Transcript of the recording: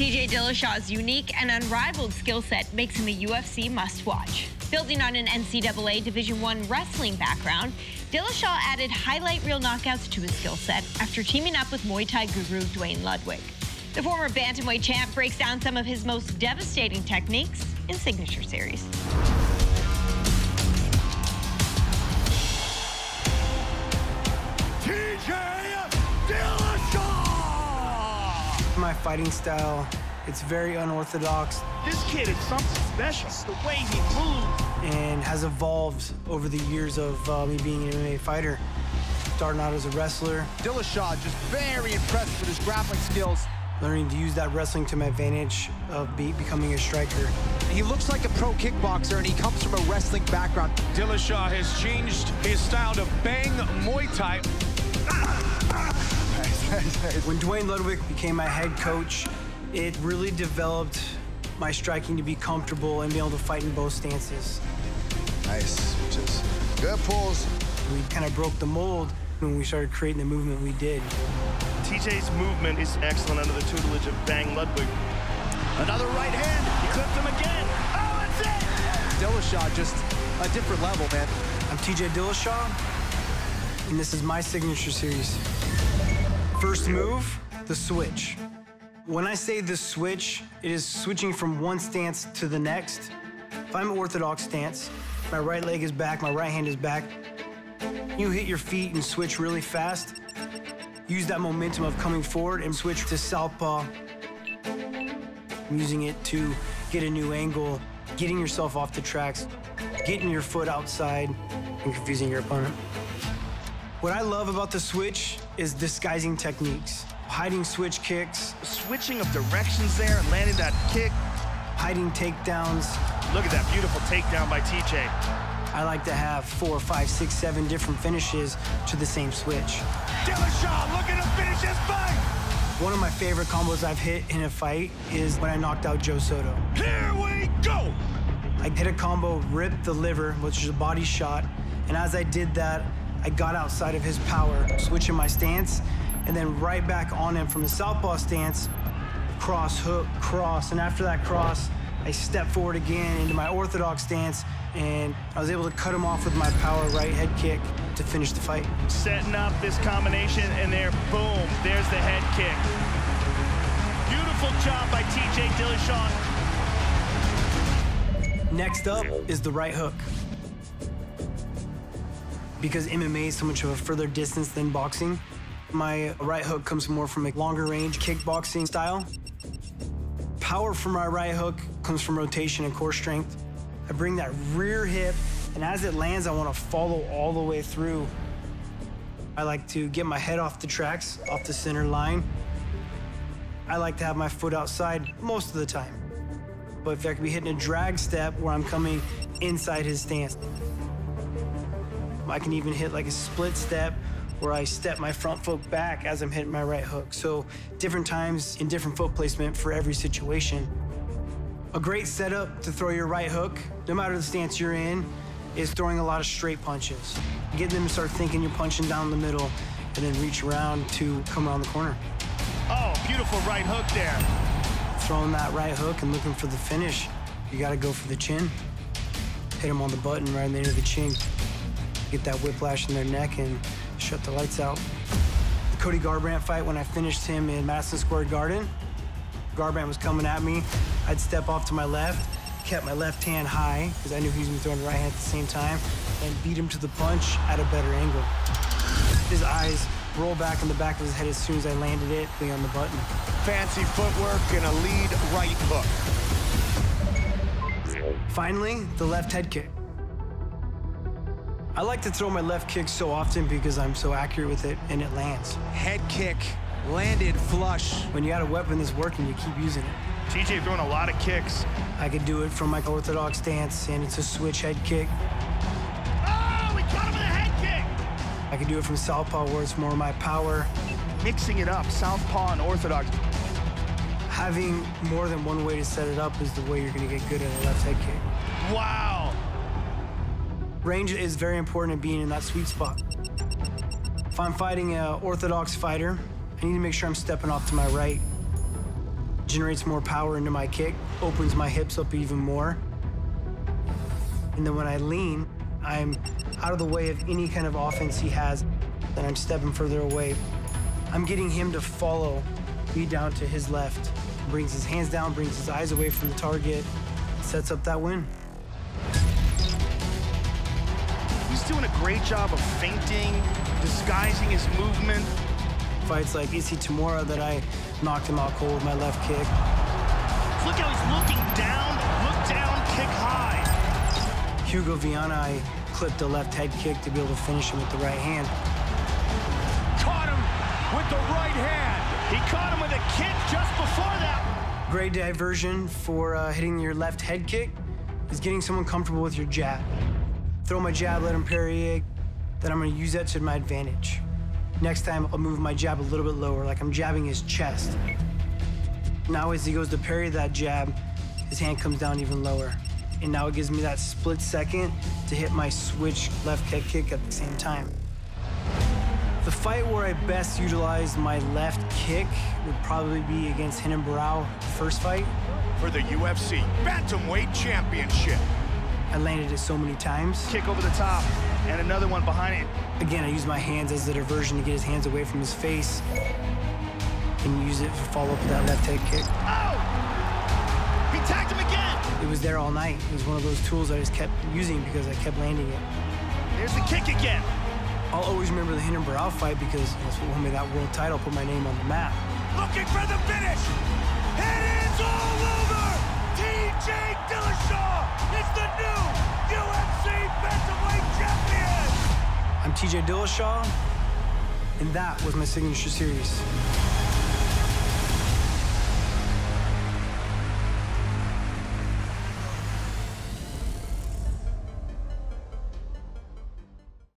TJ Dillashaw's unique and unrivaled skill set makes him a UFC must-watch. Building on an NCAA Division I wrestling background, Dillashaw added highlight reel knockouts to his skill set after teaming up with Muay Thai guru Duane Ludwig. The former bantamweight champ breaks down some of his most devastating techniques in Signature Series. My fighting style, it's very unorthodox. This kid is something special. The way he moves. And has evolved over the years of uh, me being an MMA fighter. Starting out as a wrestler. Dillashaw just very impressed with his grappling skills. Learning to use that wrestling to my advantage of be becoming a striker. He looks like a pro kickboxer, and he comes from a wrestling background. Dillashaw has changed his style to bang Muay Thai. When Duane Ludwig became my head coach, it really developed my striking to be comfortable and be able to fight in both stances. Nice, just good pulls. We kind of broke the mold when we started creating the movement we did. TJ's movement is excellent under the tutelage of Bang Ludwig. Another right hand. He clipped him again. Oh, that's it! Dillashaw just a different level, man. I'm TJ Dillashaw, and this is my signature series. First move, the switch. When I say the switch, it is switching from one stance to the next. If I'm orthodox stance, my right leg is back, my right hand is back. You hit your feet and switch really fast. Use that momentum of coming forward and switch to southpaw. I'm using it to get a new angle, getting yourself off the tracks, getting your foot outside, and confusing your opponent. What I love about the switch is disguising techniques. Hiding switch kicks. Switching of directions there and landing that kick. Hiding takedowns. Look at that beautiful takedown by TJ. I like to have four, five, six, seven different finishes to the same switch. Dillashaw looking to finish his fight. One of my favorite combos I've hit in a fight is when I knocked out Joe Soto. Here we go! I hit a combo, ripped the liver, which is a body shot, and as I did that, I got outside of his power, switching my stance, and then right back on him from the southpaw stance, cross, hook, cross, and after that cross, I step forward again into my orthodox stance, and I was able to cut him off with my power right head kick to finish the fight. Setting up this combination, and there, boom, there's the head kick. Beautiful job by TJ Dillashaw. Next up is the right hook because MMA is so much of a further distance than boxing, my right hook comes more from a longer range kickboxing style. Power from my right hook comes from rotation and core strength. I bring that rear hip, and as it lands, I want to follow all the way through. I like to get my head off the tracks, off the center line. I like to have my foot outside most of the time. But if I could be hitting a drag step where I'm coming inside his stance. I can even hit like a split step where I step my front foot back as I'm hitting my right hook. So different times in different foot placement for every situation. A great setup to throw your right hook, no matter the stance you're in, is throwing a lot of straight punches. Getting them to start thinking you're punching down the middle and then reach around to come around the corner. Oh, beautiful right hook there. Throwing that right hook and looking for the finish, you gotta go for the chin. Hit them on the button right in the end of the chin get that whiplash in their neck and shut the lights out. The Cody Garbrandt fight, when I finished him in Madison Square Garden, Garbrandt was coming at me. I'd step off to my left, kept my left hand high, because I knew he was gonna be throwing the right hand at the same time, and beat him to the punch at a better angle. His eyes roll back in the back of his head as soon as I landed it, on the button. Fancy footwork and a lead right hook. Finally, the left head kick. I like to throw my left kick so often because I'm so accurate with it and it lands. Head kick, landed flush. When you got a weapon that's working, you keep using it. TJ throwing a lot of kicks. I could do it from my orthodox stance, and it's a switch head kick. Oh, we caught him with a head kick! I could do it from southpaw, where it's more my power. Mixing it up, southpaw and orthodox. Having more than one way to set it up is the way you're going to get good at a left head kick. Wow! Range is very important in being in that sweet spot. If I'm fighting an orthodox fighter, I need to make sure I'm stepping off to my right. generates more power into my kick, opens my hips up even more. And then when I lean, I'm out of the way of any kind of offense he has, and I'm stepping further away. I'm getting him to follow me down to his left. Brings his hands down, brings his eyes away from the target, sets up that win. He's doing a great job of feinting, disguising his movement. Fights like Issei Tamura that I knocked him out cold with my left kick. Look how he's looking down, look down, kick high. Hugo Viana, I clipped a left head kick to be able to finish him with the right hand. Caught him with the right hand. He caught him with a kick just before that. Great diversion for uh, hitting your left head kick is getting someone comfortable with your jab. Throw my jab, let him parry it, then I'm gonna use that to my advantage. Next time, I'll move my jab a little bit lower, like I'm jabbing his chest. Now as he goes to parry that jab, his hand comes down even lower. And now it gives me that split second to hit my switch left head kick at the same time. The fight where I best utilized my left kick would probably be against Barão, first fight. For the UFC Bantamweight Championship. I landed it so many times. Kick over the top, and another one behind it. Again, I use my hands as the diversion to get his hands away from his face and use it to follow up with that left head kick. Oh! He tagged him again. It was there all night. It was one of those tools I just kept using because I kept landing it. There's the kick again. I'll always remember the Barão fight because that's what won me that world title, put my name on the map. Looking for the finish. It is all over. TJ Dillashaw is the new UFC Bantamweight Champion. I'm TJ Dillashaw, and that was my signature series.